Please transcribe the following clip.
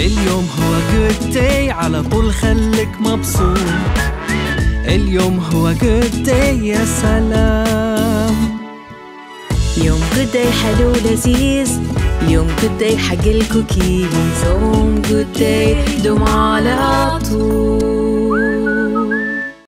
اليوم هو Good Day على طول خليك مبسوط. اليوم هو Good Day يا سلام. يوم Good Day حلو لذيذ. يوم Good Day حق الكوكيز. يوم Good Day دوم على